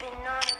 Sipping on